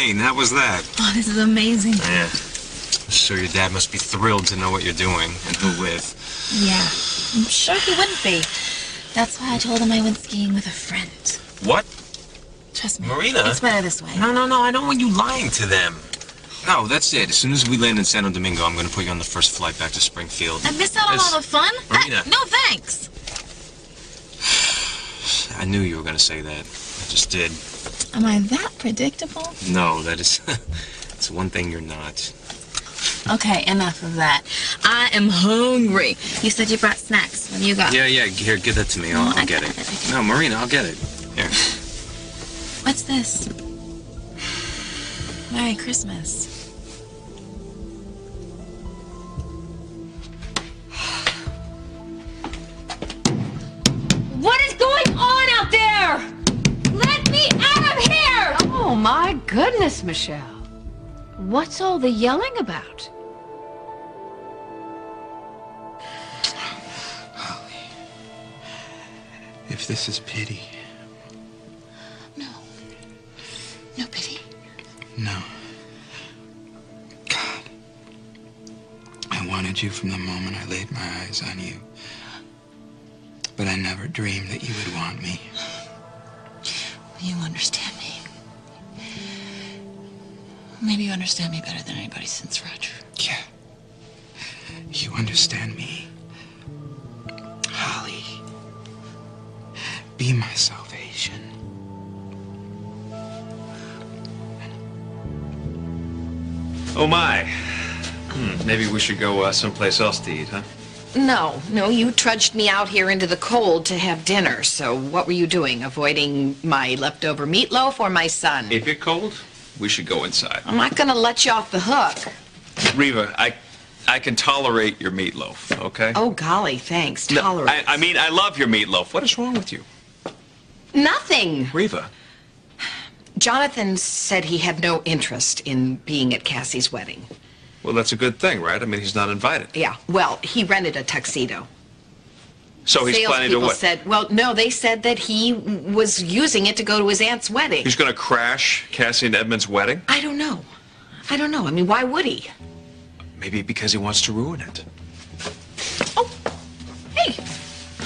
plane. How was that? Oh, this is amazing. Yeah. So your dad must be thrilled to know what you're doing and who with. Yeah, I'm sure he wouldn't be. That's why I told him I went skiing with a friend. What? Trust me. Marina? It's better this way. No, no, no. I don't want you lying to them. No, that's it. As soon as we land in Santo Domingo, I'm going to put you on the first flight back to Springfield. I missed out on all the fun? Marina. I- no thanks. I knew you were going to say that. I just did. Am I that predictable? No, that is. it's one thing you're not. Okay, enough of that. I am hungry. You said you brought snacks. Do you got? Yeah, yeah. Here, give that to me. I'll, No, I'll get it. Oh, it, it. No, Marina, I'll get it. Here. What's this? Merry Christmas. Goodness, Michelle. What's all the yelling about? Holly, if this is pity, No. No pity. no. God. I wanted you from the moment I laid my eyes on you. But I never dreamed that you would want me. You understand me. Maybe you understand me better than anybody since Roger. Yeah. You understand me. Holly. Be my salvation. Oh my. Hmm, maybe we should go uh, someplace else to eat, huh? No, no, you trudged me out here into the cold to have dinner. So what were you doing? Avoiding my leftover meatloaf or my son? If you're cold, we should go inside. I'm not gonna let you off the hook. Reva, I, I can tolerate your meatloaf, okay? Oh, golly, thanks. No, I, I mean, I love your meatloaf. What is wrong with you? Nothing. Reva, Jonathan said he had no interest in being at Cassie's wedding. well, that's a good thing, right? I mean, he's not invited. Yeah, well, he rented a tuxedo. So he's planning to Salespeople what? said, well, no, they said that he was using it to go to his aunt's wedding. He's going to crash Cassie and Edmund's wedding? I don't know. I don't know. I mean, why would he? Maybe because he wants to ruin it. Oh, hey,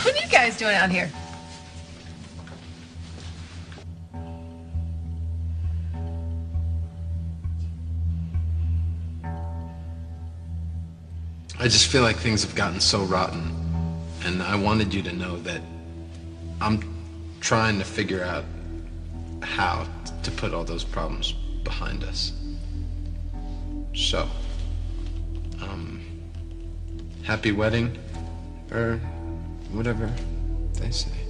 what are you guys doing out here? I just feel like things have gotten so rotten. And I wanted you to know that I'm trying to figure out how to put all those problems behind us. So, um, happy wedding, or whatever they say.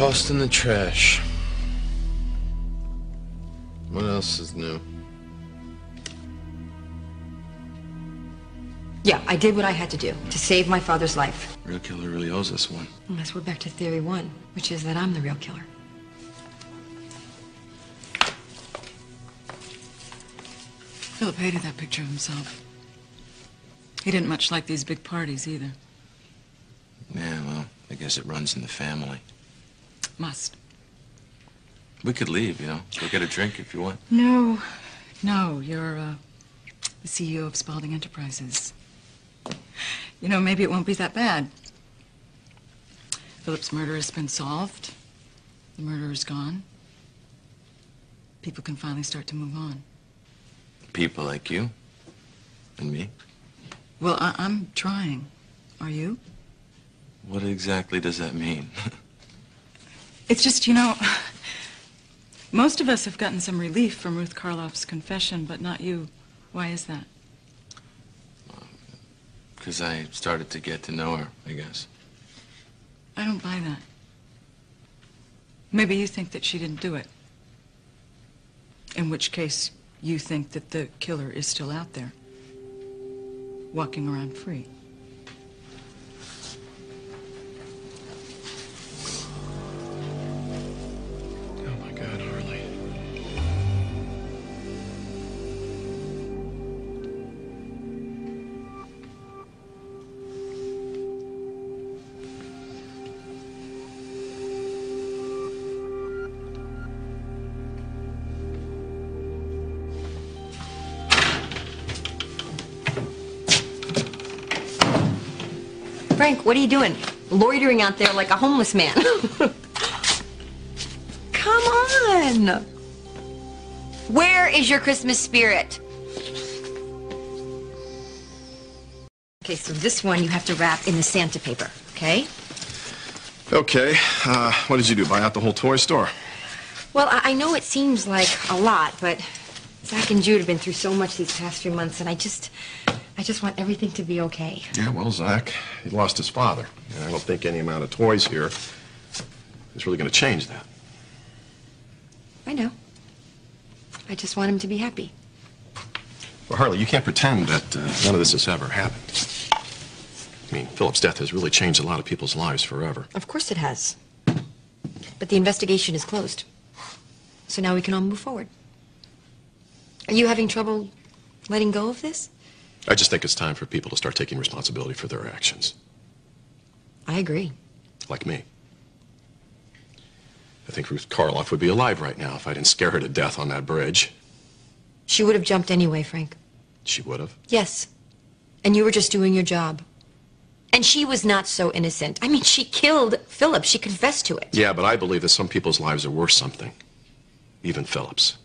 Tossed in the trash. What else is new? Yeah, I did what I had to do to save my father's life. Real killer really owes us one. Unless we're back to theory one, which is that I'm the real killer. Philip hated that picture of himself. He didn't much like these big parties either. Yeah, well, I guess it runs in the family. Must. We could leave, you know. Go get a drink if you want. No. No, you're uh, the CEO of Spaulding Enterprises. You know, maybe it won't be that bad. Philip's murder has been solved. The murderer's gone. People can finally start to move on. People like you and me. Well, I- I'm trying. Are you? What exactly does that mean? It's just, you know, most of us have gotten some relief from Ruth Karloff's confession, but not you. Why is that? Because I started to get to know her, I guess. I don't buy that. Maybe you think that she didn't do it. In which case, you think that the killer is still out there, walking around free. Frank, what are you doing? Loitering out there like a homeless man. Come on. Where is your Christmas spirit? Okay, so this one you have to wrap in the Santa paper, okay? Okay, uh, what did you do? Buy out the whole toy store? Well, I, I know it seems like a lot, but Zach and Jude have been through so much these past few months, and I just, I just want everything to be okay. Yeah, well, Zach, he lost his father. And I don't think any amount of toys here is really going to change that. I know. I just want him to be happy. Well, Harley, you can't pretend that uh, none of this has ever happened. I mean, Philip's death has really changed a lot of people's lives forever. Of course it has. But the investigation is closed. So now we can all move forward. Are you having trouble letting go of this? I just think it's time for people to start taking responsibility for their actions, I agree. like me. I think Ruth Karloff would be alive right now if I didn't scare her to death on that bridge. She would have jumped anyway, Frank. She would have. Yes. And you were just doing your job. And she was not so innocent. I mean, she killed Philip. She confessed to it. Yeah, but I believe that some people's lives are worth something. Even Philip's.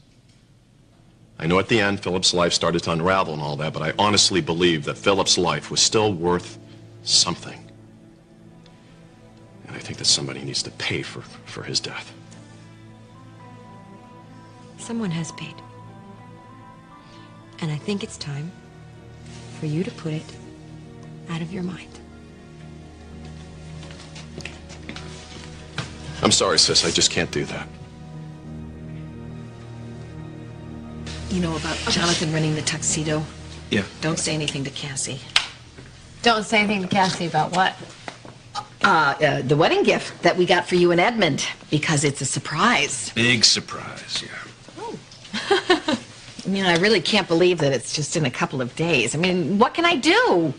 I know at the end Philip's life started to unravel and all that, but I honestly believe that Philip's life was still worth something. And I think that somebody needs to pay for, for his death. Someone has paid. And I think it's time for you to put it out of your mind. I'm sorry, sis, I just can't do that. You know about Jonathan running the tuxedo? Yeah. Don't say anything to Cassie. Don't say anything to Cassie about what? Uh, uh, the wedding gift that we got for you and Edmund, because it's a surprise. Big surprise, yeah. Oh. I mean, I really can't believe that it's just in a couple of days. I mean, what can I do?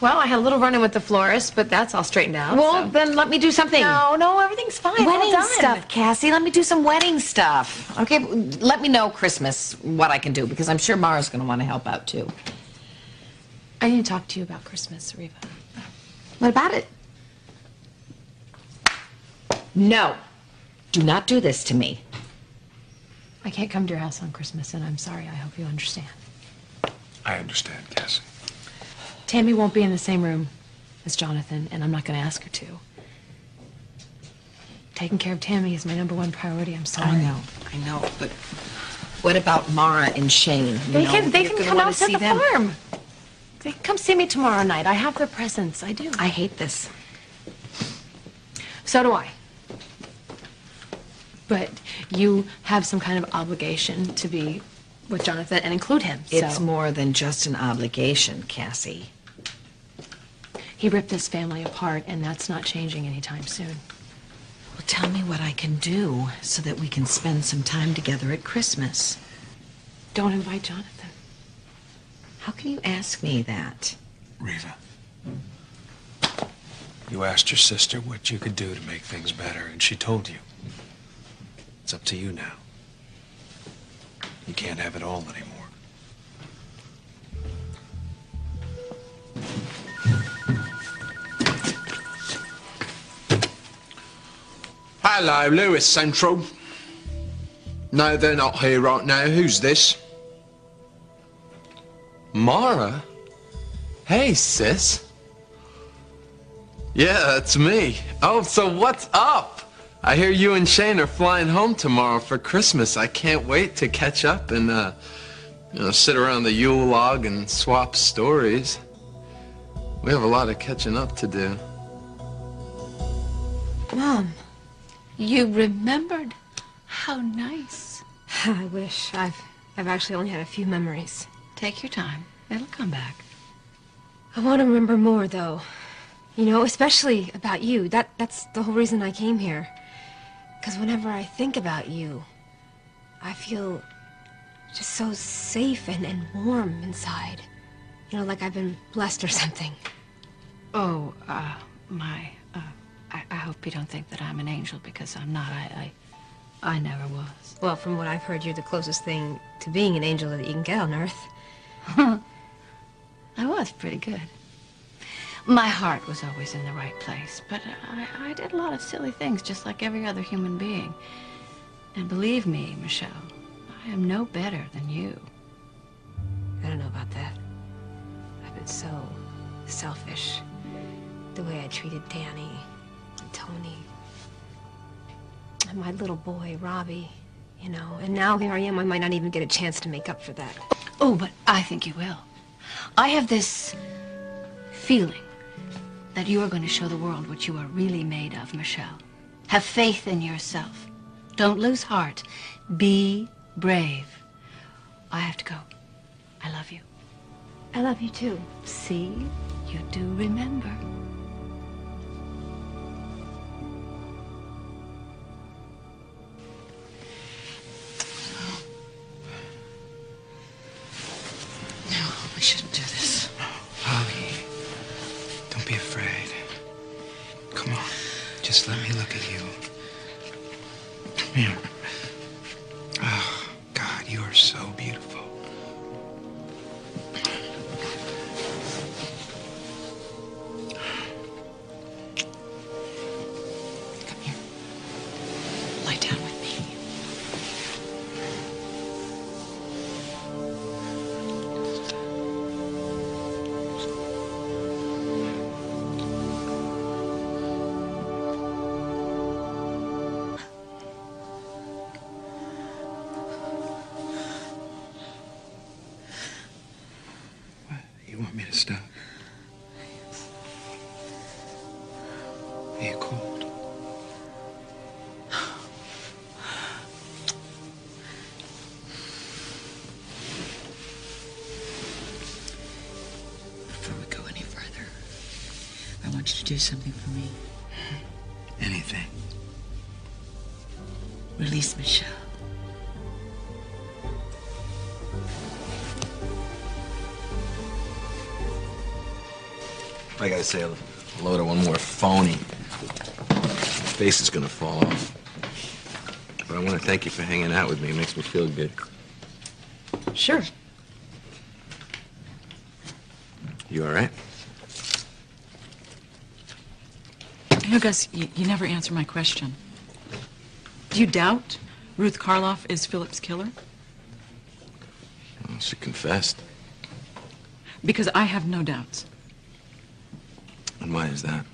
Well, I had a little run-in with the florist, but that's all straightened out. Well, so- then let me do something. no, no, everything's fine. Well Wedding done. stuff, Cassie. Let me do some wedding stuff. Okay, let me know Christmas what I can do because I'm sure Marah's going to want to help out too. I need to talk to you about Christmas, Reva. What about it? No, do not do this to me. I can't come to your house on Christmas, and I'm sorry. I hope you understand. I understand, Cassie. Tammy won't be in the same room as Jonathan, and I'm not going to ask her to. Taking care of Tammy is my number one priority. I'm sorry. I know, I know, but what about Marah and Shayne? You They know, can they you're can come out to the them. farm. They can come see me tomorrow night. I have their presents. I do. I hate this. So do I. But you have some kind of obligation to be with Jonathan and include him. It's so more than just an obligation, Cassie. He ripped this family apart, and that's not changing anytime soon. Well, tell me what I can do so that we can spend some time together at Christmas. Don't invite Jonathan. How can you ask me that? Reva. You asked your sister what you could do to make things better, and she told you. It's up to you now. You can't have it all anymore. Hello, Lewis Central. No, they're not here right now. Who's this? Marah? Hey, sis. Yeah, it's me. Oh, so what's up? I hear you and Shayne are flying home tomorrow for Christmas. I can't wait to catch up and, uh, you know, sit around the Yule log and swap stories. We have a lot of catching up to do. Mom, you remembered. How nice. I wish. I've I've actually only had a few memories. Take your time. It'll come back. I want to remember more though. You know, especially about you. That that's the whole reason I came here. Cuz whenever I think about you, I feel just so safe and, and warm inside. You know, like I've been blessed or something. Oh, uh, my, I, I hope you don't think that I'm an angel because I'm not. I, I, I never was. Well, from what I've heard, you're the closest thing to being an angel that you can get on earth. I was pretty good. My heart was always in the right place, but I, I did a lot of silly things just like every other human being. And believe me, Michelle, I am no better than you. I don't know about that. I've been so selfish. The way I treated Danny Tony. And my little boy, Robbie, you know. And now here I am, I might not even get a chance to make up for that. Oh, but I think you will. I have this feeling that you are going to show the world what you are really made of, Michelle. Have faith in yourself. Don't lose heart. Be brave. I have to go. I love you. I love you too. See? You do remember. Do something for me. Anything. Release Michelle. I gotta say, a load of one more phony. My Face is gonna fall off. But I want to thank you for hanging out with me. It makes me feel good. Sure. You all right? You know, Gus, you, you never answer my question. Do you doubt Ruth Karloff is Philip's killer? She confessed. Because I have no doubts. And why is that?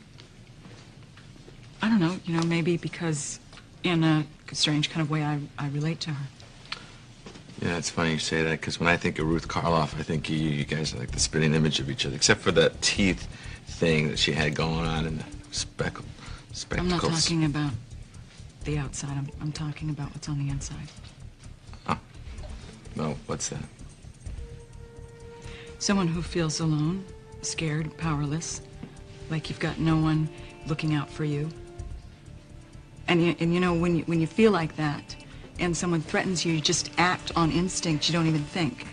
I don't know, you know, maybe because in a strange kind of way I, I relate to her. Yeah, it's funny you say that because when I think of Ruth Karloff, I think you, you guys are like the spitting image of each other, except for that teeth thing that she had going on and the speckle, I'm not talking about the outside. I'm, I'm talking about what's on the inside. Ah. No, what's that? Someone who feels alone, scared, powerless, like you've got no one looking out for you. And you, and you know, when you, when you feel like that and someone threatens you, you just act on instinct. You don't even think.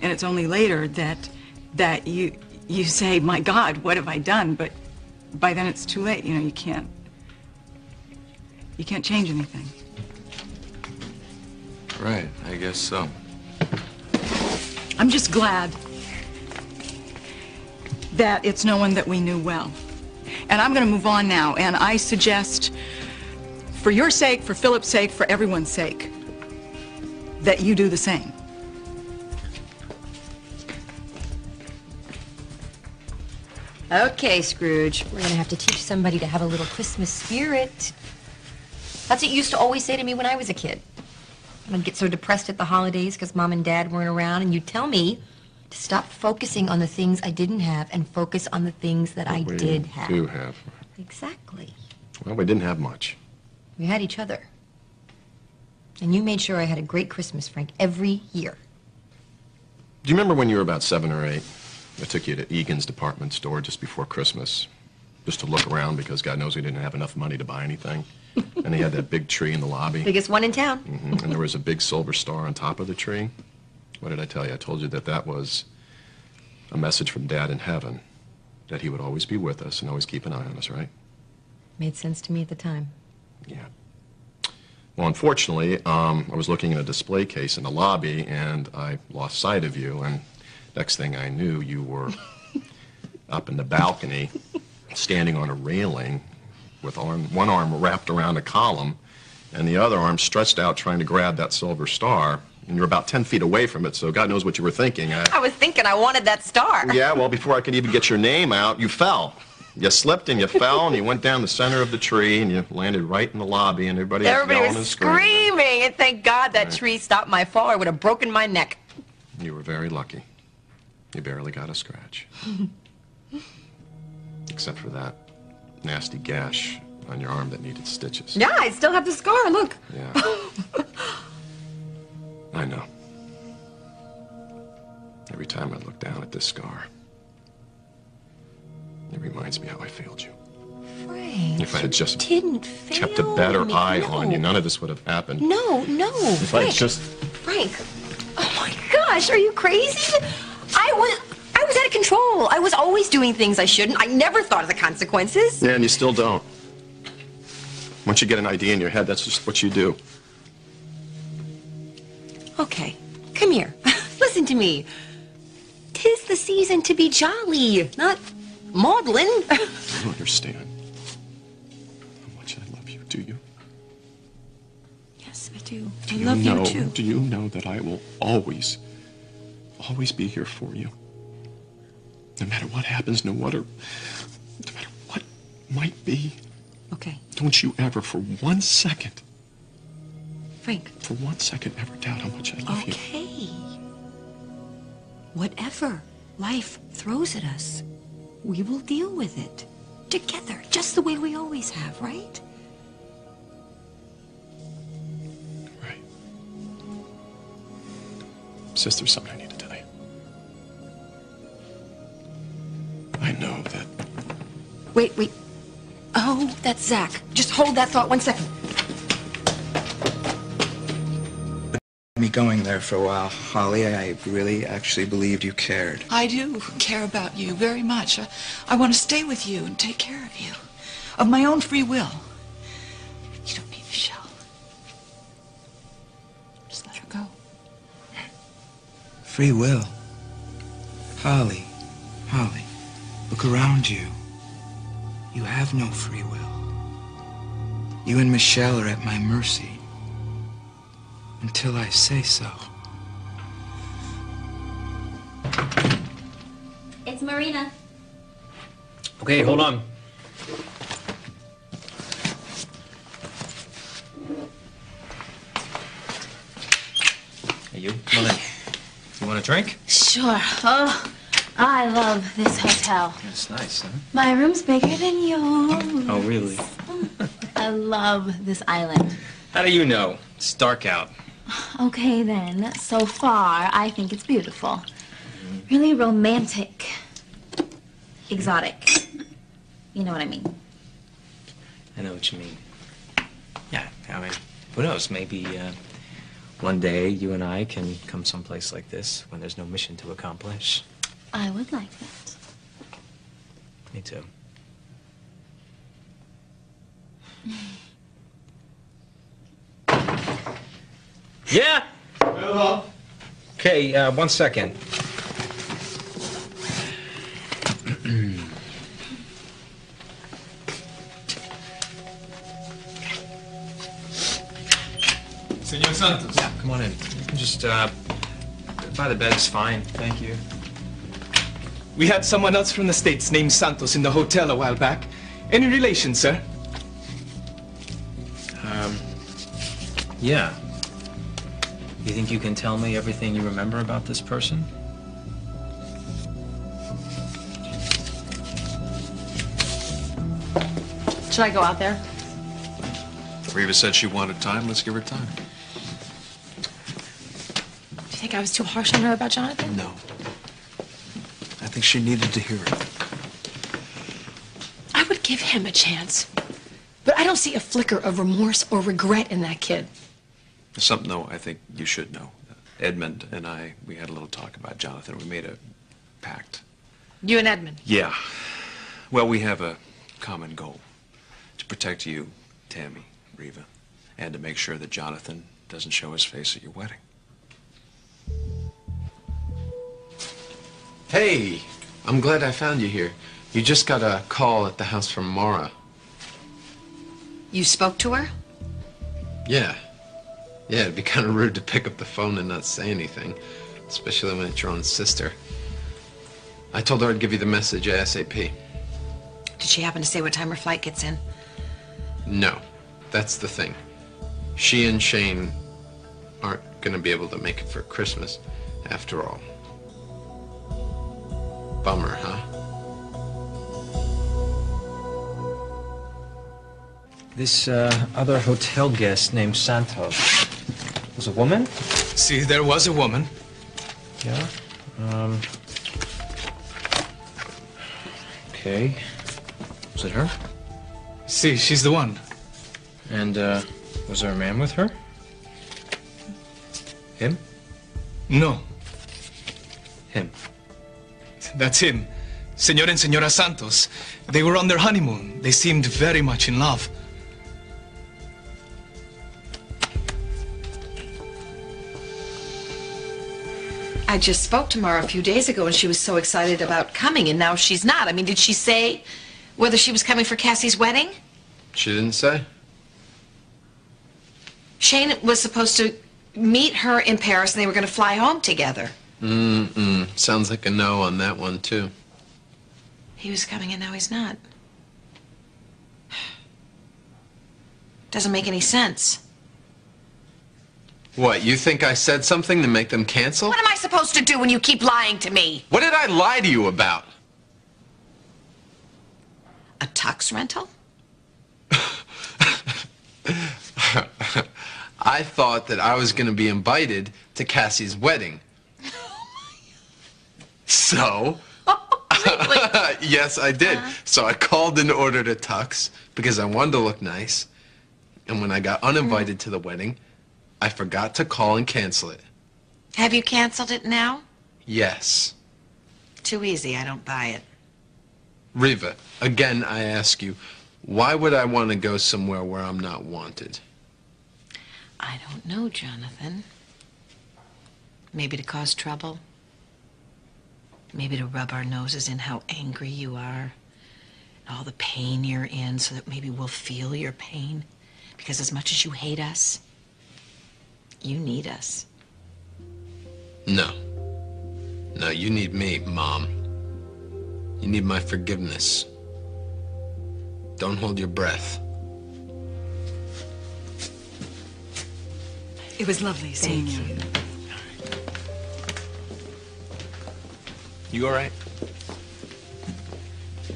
And it's only later that, that you, you say, my God, what have I done? But by then it's too late. You know, you can't, you can't change anything. Right, I guess so. I'm just glad that it's no one that we knew well. And I'm going to move on now, and I suggest, for your sake, for Philip's sake, for everyone's sake, that you do the same. Okay, Scrooge. We're gonna have to teach somebody to have a little Christmas spirit. That's what you used to always say to me when I was a kid. I'd get so depressed at the holidays because mom and dad weren't around, and you'd tell me to stop focusing on the things I didn't have and focus on the things that I we did have. do have. Exactly. Well, we didn't have much. We had each other. And you made sure I had a great Christmas, Frank, every year. Do you remember when you were about seven or eight? I took you to Egan's department store just before Christmas, just to look around because God knows we didn't have enough money to buy anything. and they had that big tree in the lobby. Biggest one in town. hmm And there was a big silver star on top of the tree. What did I tell you? I told you that that was a message from Dad in heaven, that he would always be with us and always keep an eye on us, right? Made sense to me at the time. Yeah. Well, unfortunately, um, I was looking in a display case in the lobby, and I lost sight of you. And next thing I knew, you were up in the balcony, standing on a railing with arm, one arm wrapped around a column and the other arm stretched out trying to grab that silver star. And you're about 10 feet away from it, so God knows what you were thinking. I, I was thinking I wanted that star. yeah, well, before I could even get your name out, you fell. You slipped and you fell and you went down the center of the tree and you landed right in the lobby and everybody, Everybody was screaming. screaming, and thank God that tree stopped my fall. I would have broken my neck. You were very lucky. You barely got a scratch. Except for that nasty gash on your arm that needed stitches. Yeah, I still have the scar. Look. Yeah. I know. Every time I look down at this scar, it reminds me how I failed you. Frank. If I had just didn't kept a better me. eye no. on you, none of this would have happened. No, no, If I Frank. had just Frank. Oh my gosh, are you crazy? I was I was out of control. I was always doing things I shouldn't. I never thought of the consequences. Yeah, and you still don't. Once you get an idea in your head, that's just what you do. Okay, come here. Listen to me. Tis the season to be jolly, not maudlin. You don't understand how much I love you, do you? yes, I do. Do I you love know, you too. Do you know that I will always, always be here for you? No matter what happens, no matter, no matter what might be. Okay, Don't you ever, for one second, Frank. for one second, ever doubt how much I love you. Okay. Whatever life throws at us, we will deal with it together, just the way we always have, right? Right. Sis, there's something I need Wait, wait. Oh, that's Zach. Just hold that thought one second. Me going there for a while, Holly, I really actually believed you cared. I do care about you very much. I, I want to stay with you and take care of you. Of my own free will. You don't need Michelle. Just let her go. Free will. Holly, Holly, look around you. You have no free will. You and Michelle are at my mercy. Until I say so. It's Marina. Okay, hold on. Hey, you, come on in. You want a drink? Sure. Oh, I love this hotel. It's nice, huh? My room's bigger than yours. Oh, really? I love this island. How do you know? It's dark out. Okay, then. So far, I think it's beautiful. Really romantic. Exotic. You know what I mean. I know what you mean. Yeah, I mean, who knows? Maybe uh, one day you and I can come someplace like this when there's no mission to accomplish. I would like that. Me too. Yeah. Okay, uh, one second. Senor Santos. Yeah, come on in. You can just uh, by the bed. It's fine. Thank you. We had someone else from the States named Santos in the hotel a while back. Any relation, sir? Um, yeah. You think you can tell me everything you remember about this person? Should I go out there? Reva said she wanted time. Let's give her time. Do you think I was too harsh on her about Jonathan? No. I think she needed to hear it. I would give him a chance. But I don't see a flicker of remorse or regret in that kid. Something, though, I think you should know. Edmund and I, we had a little talk about Jonathan. We made a pact. You and Edmund. Yeah. Well, we have a common goal to protect you, Tammy, Reva, and to make sure that Jonathan doesn't show his face at your wedding. Hey, I'm glad I found you here. You just got a call at the house from Marah. You spoke to her? Yeah. Yeah, it'd be kind of rude to pick up the phone and not say anything, especially when it's your own sister. I told her I'd give you the message ASAP. Did she happen to say what time her flight gets in? No, that's the thing. She and Shayne aren't gonna be able to make it for Christmas, after all. Bummer, huh? This uh, other hotel guest named Santos was a woman? See, there was a woman. Yeah. Um. Okay. Was it her? See, she's the one. And uh, was there a man with her? Him? No, Him. That's him. Senor and Senora Santos. They were on their honeymoon. They seemed very much in love. I just spoke to Marah a few days ago and she was so excited about coming and now she's not. I mean, did she say whether she was coming for Cassie's wedding? She didn't say? Shayne was supposed to meet her in Paris and they were going to fly home together. Mm-mm. Sounds like a no on that one, too. He was coming and now he's not. Doesn't make any sense. What, you think I said something to make them cancel? What am I supposed to do when you keep lying to me? What did I lie to you about? A tux rental? I thought that I was going to be invited to Cassie's wedding. So, yes, I did. Uh-huh. So I called and ordered a tux because I wanted to look nice. And when I got uninvited to the wedding, I forgot to call and cancel it. Have you canceled it now? Yes. Too easy. I don't buy it. Reva, again, I ask you, why would I want to go somewhere where I'm not wanted? I don't know, Jonathan. Maybe to cause trouble. Maybe to rub our noses in how angry you are. And all the pain you're in so that maybe we'll feel your pain. Because as much as you hate us, you need us. No. No, you need me, Mom. You need my forgiveness. Don't hold your breath. It was lovely seeing you. You all right?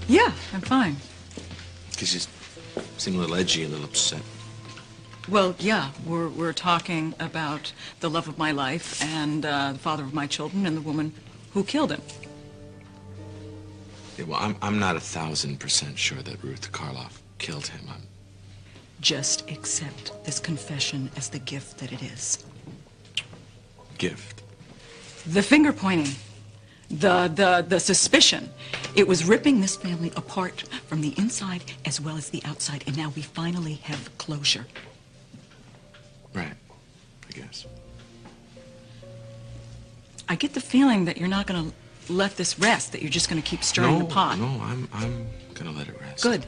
Yeah, I'm fine. Because you seem a little edgy, a little upset. Well, yeah, we're, we're talking about the love of my life and uh, the father of my children and the woman who killed him. Yeah, well, I'm, I'm not a thousand percent sure that Ruth Karloff killed him. I'm, Just accept this confession as the gift that it is. gift. The finger pointing, the, the, the suspicion, it was ripping this family apart from the inside as well as the outside, and now we finally have closure. Right, I guess. I get the feeling that you're not going to let this rest, that you're just going to keep stirring no, the pot. No, I'm, I'm gonna let it rest. Good.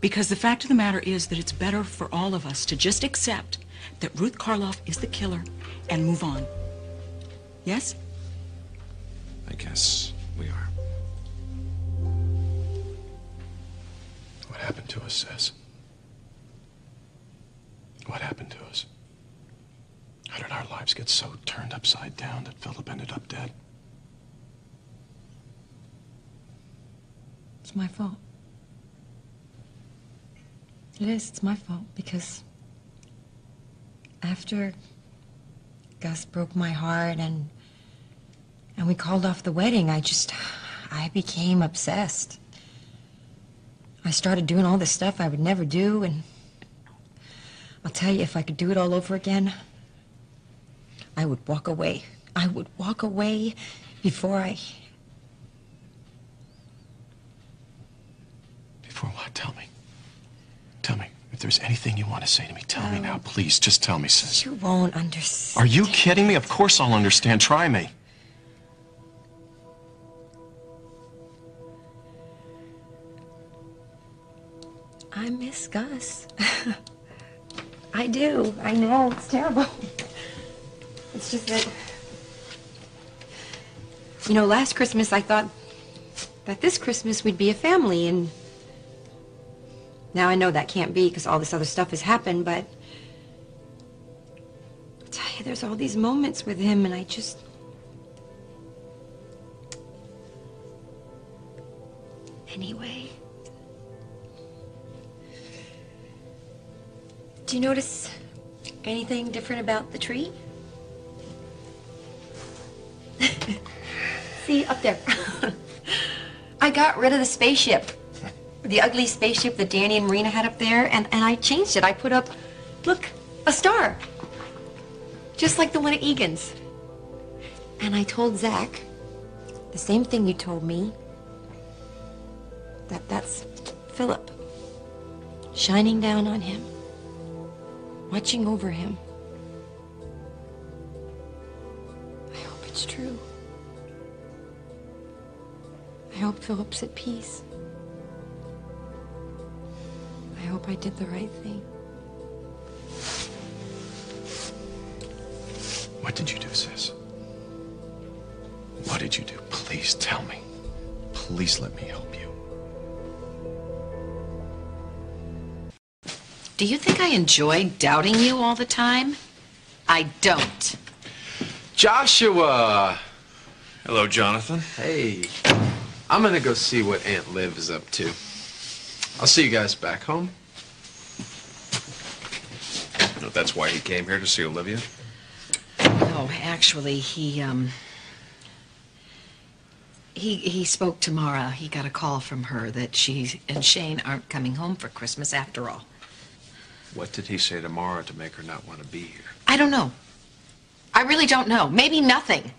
Because the fact of the matter is that it's better for all of us to just accept that Ruth Karloff is the killer and move on. Yes? I guess we are. What happened to us, Sess? What happened to us? How did our lives get so turned upside down that Philip ended up dead? It's my fault. It is. It's my fault because after Gus broke my heart and and we called off the wedding, I just I became obsessed. I started doing all this stuff I would never do and I'll tell you if I could do it all over again, I would walk away. I would walk away before I Before what? Tell me. Tell me. If there's anything you want to say to me, tell me oh. now. Please, just tell me, sis. you won't understand. Are you kidding me? Of course I'll understand. Try me. I miss Gus. I do. I know. It's terrible. It's just that. You know, last Christmas I thought that this Christmas we'd be a family, and now I know that can't be because all this other stuff has happened, but. I tell you, there's all these moments with him, and I just. Anyway. Do you notice anything different about the tree? See, up there. I got rid of the spaceship. The ugly spaceship that Danny and Marina had up there, and, and I changed it. I put up, look, a star. Just like the one at Egan's. And I told Zach the same thing you told me. That that's Philip. Shining down on him. Watching over him. I hope it's true. I hope Philip's at peace. I hope I did the right thing. What did you do, sis? What did you do? Please tell me. Please let me help you. Do you think I enjoy doubting you all the time? I don't. Joshua! Hello, Jonathan. Hey. I'm gonna go see what Aunt Liv is up to. I'll see you guys back home. No, that's why he came here to see Olivia. No, actually, he, um. He, he spoke to Marah. He got a call from her that she and Shayne aren't coming home for Christmas after all. What did he say to Marah to make her not want to be here? I don't know. I really don't know. Maybe nothing.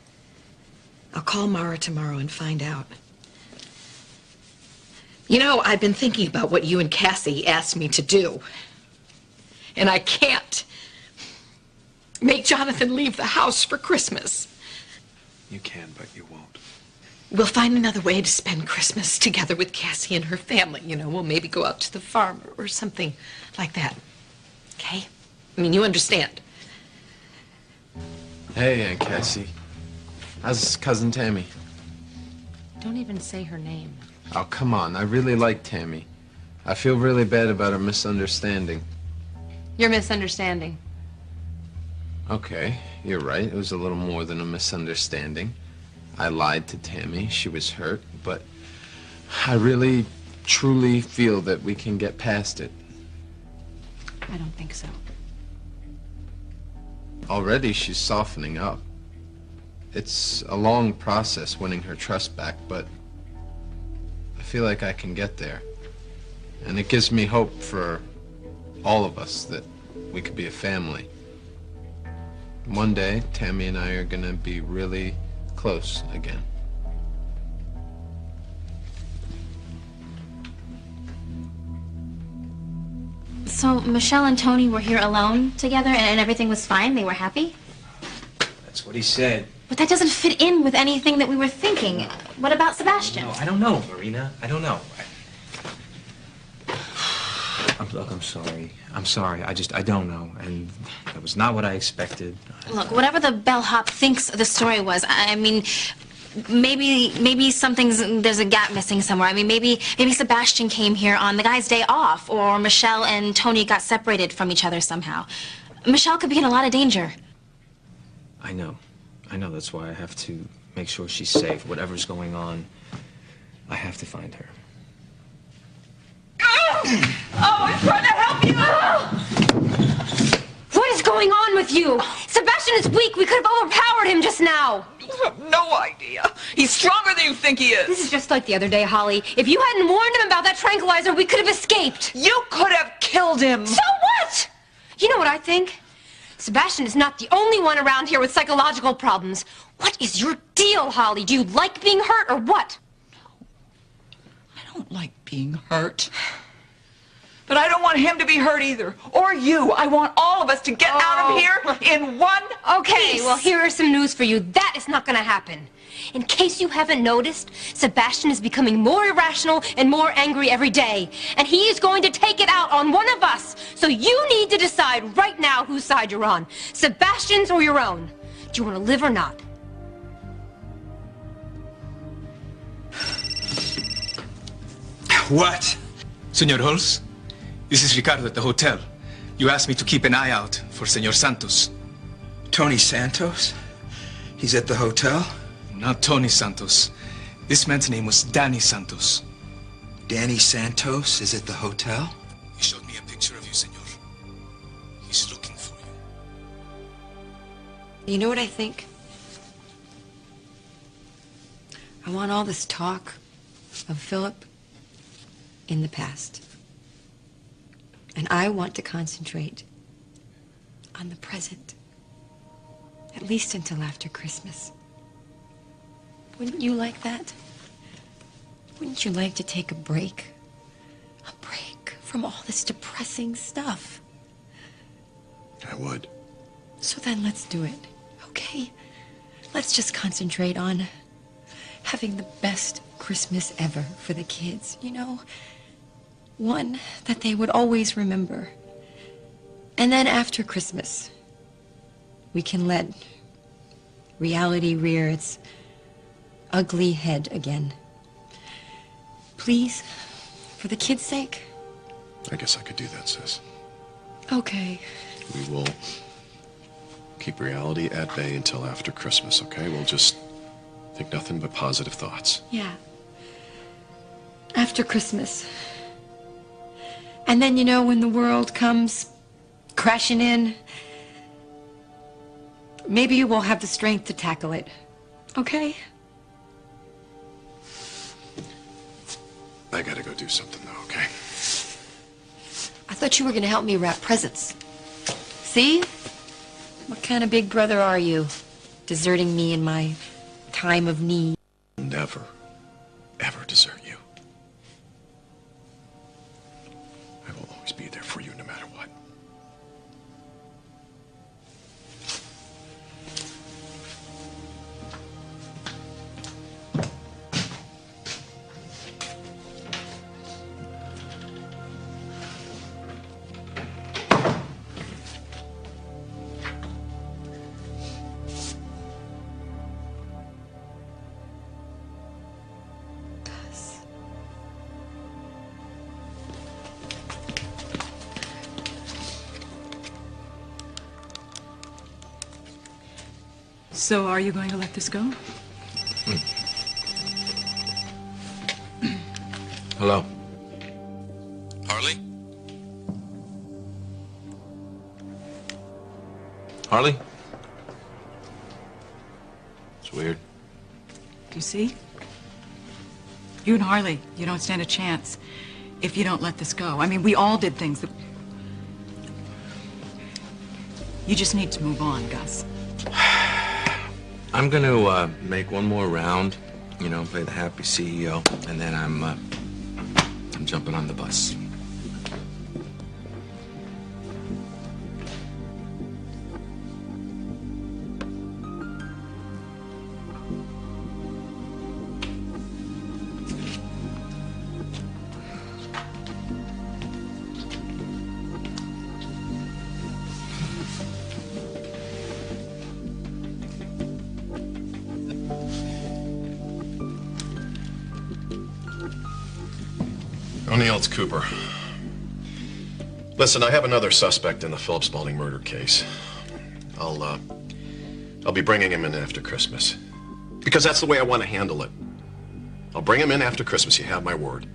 I'll call Marah tomorrow and find out. You know, I've been thinking about what you and Cassie asked me to do. And I can't make Jonathan leave the house for Christmas. You can, but you won't. We'll find another way to spend Christmas together with Cassie and her family. You know, we'll maybe go out to the farm or something like that. Okay? I mean, you understand. Hey, Aunt Cassie. How's cousin Tammy? Don't even say her name. Oh, come on. I really like Tammy. I feel really bad about our misunderstanding. Your misunderstanding. Okay, you're right. It was a little more than a misunderstanding. I lied to Tammy. She was hurt, but I really, truly feel that we can get past it. I don't think so. Already she's softening up. It's a long process winning her trust back, but I feel like I can get there. And it gives me hope for all of us that we could be a family. One day, Tammy and I are gonna be really close again. So Michelle and Tony were here alone together and, and everything was fine? They were happy? That's what he said. But that doesn't fit in with anything that we were thinking. What about Sebastian? No, I don't know, Marina. I don't know. I... I'm, look, I'm sorry. I'm sorry. I just, I don't know. And that was not what I expected. Look, whatever the bellhop thinks the story was, I mean, maybe maybe something's there's a gap missing somewhere. I mean, maybe maybe Sebastian came here on the guy's day off, or Michelle and Tony got separated from each other somehow. Michelle could be in a lot of danger. I know. I know. That's why I have to make sure she's safe. Whatever's going on, I have to find her. Oh, I'm trying to help you! Going on with you? Sebastian is weak. We could have overpowered him just now. You have no idea. He's stronger than you think he is. This is just like the other day, Holly. If you hadn't warned him about that tranquilizer, we could have escaped. You could have killed him. So what? You know what I think? Sebastian is not the only one around here with psychological problems. What is your deal, Holly? Do you like being hurt or what? No. I don't like being hurt. But I don't want him to be hurt either. Or you. I want all of us to get out of oh. here in one Okay, piece. well, here is some news for you. That is not going to happen. In case you haven't noticed, Sebastian is becoming more irrational and more angry every day. And he is going to take it out on one of us. So you need to decide right now whose side you're on. Sebastian's or your own. Do you want to live or not? What? Senor Holmes? This is Ricardo at the hotel. You asked me to keep an eye out for Senor Santos. Tony Santos? He's at the hotel? Not Tony Santos. This man's name was Danny Santos. Danny Santos is at the hotel? He showed me a picture of you, senor. He's looking for you. You know what I think? I want all this talk of Phillip in the past. And I want to concentrate on the present. At least until after Christmas. Wouldn't you like that? Wouldn't you like to take a break? A break from all this depressing stuff. I would. So then let's do it, okay? Let's just concentrate on having the best Christmas ever for the kids, you know? One that they would always remember. And then after Christmas, we can let reality rear its ugly head again. Please, for the kids' sake. I guess I could do that, sis. Okay. We will keep reality at bay until after Christmas, okay? We'll just think nothing but positive thoughts. Yeah. After Christmas. And then, you know, when the world comes crashing in, maybe you will have the strength to tackle it. Okay? I gotta go do something, though, okay? I thought you were going to help me wrap presents. See? What kind of big brother are you? Deserting me in my time of need. Never, So are you going to let this go? Hello. Harley? Harley? It's weird. Do you see? You and Harley, you don't stand a chance if you don't let this go. I mean, we all did things that... You just need to move on, Gus. I'm going to uh, make one more round, you know, play the happy CEO, and then I'm, uh, I'm jumping on the bus. It's Cooper. Listen, I have another suspect in the Phillips Spaulding murder case. I'll, uh, I'll be bringing him in after Christmas. Because that's the way I want to handle it. I'll bring him in after Christmas, you have my word.